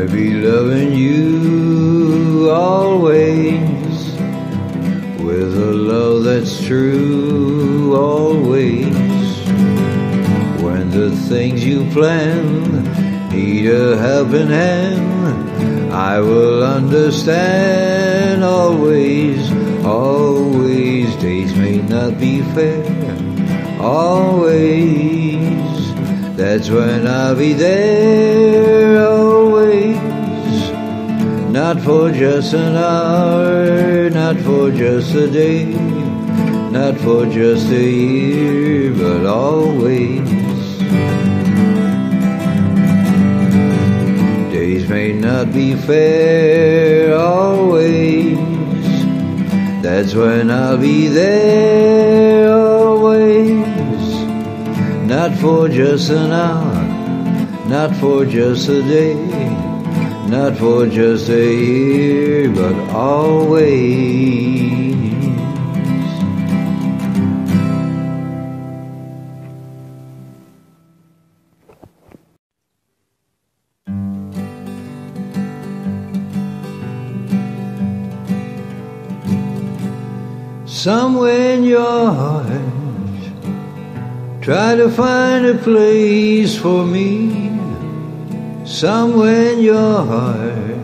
I'll be loving you always with a love that's true always. When the things you plan need a helping hand, I will understand always, always. Days may not be fair, always. That's when I'll be there. Not for just an hour, not for just a day, not for just a year, but always. Days may not be fair, always. That's when I'll be there, always. Not for just an hour, not for just a day, not for just a year, but always. Somewhere in your heart, try to find a place for me. Somewhere in your heart,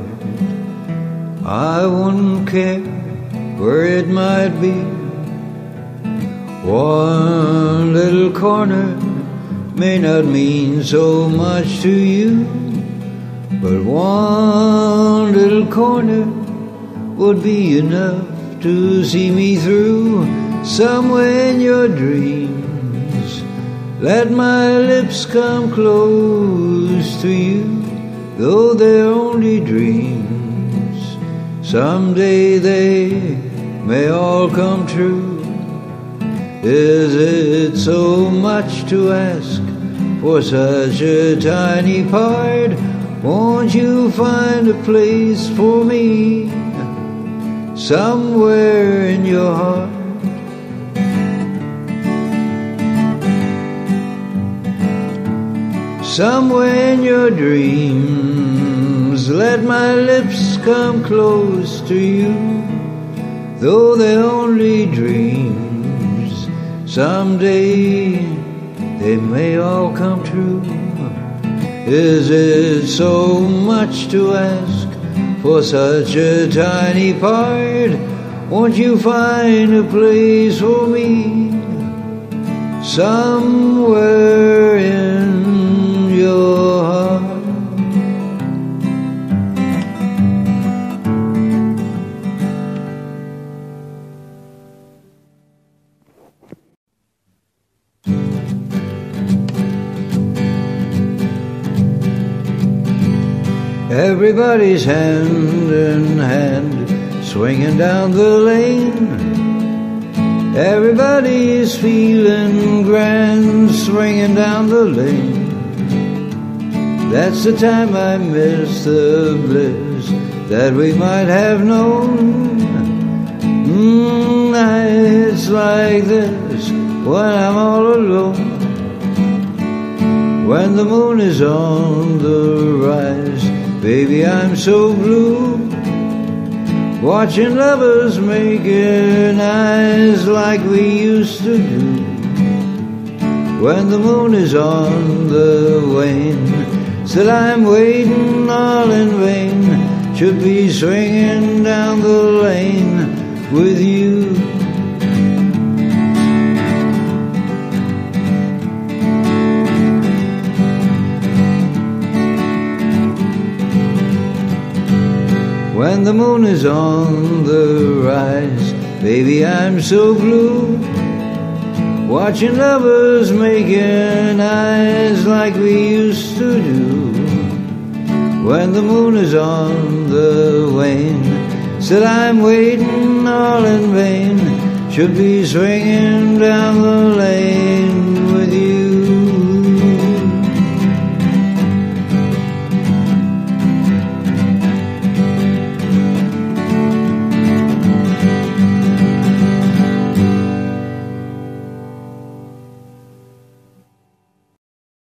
I wouldn't care where it might be. One little corner may not mean so much to you, but one little corner would be enough to see me through somewhere in your dreams. Let my lips come close to you, though they're only dreams. Someday they may all come true. Is it so much to ask for such a tiny part? Won't you find a place for me? somewhere in your heart. Somewhere in your dreams, let my lips come close to you, though they're only dreams. Someday they may all come true. Is it so much to ask? for such a tiny part. Won't you find a place for me somewhere Everybody's hand in hand, swinging down the lane. Everybody's feeling grand, swinging down the lane. That's the time I miss the bliss that we might have known. Mm, nights like this, when I'm all alone. When the moon is on the rise, Baby, I'm so blue. Watching lovers making eyes like we used to do. When the moon is on the wane, still I'm waiting all in vain. Should be swinging down the when the moon is on the rise. Baby, I'm so blue. Watching lovers making eyes like we used to do. When the moon is on the wane, still I'm waiting all in vain. Should be swinging down the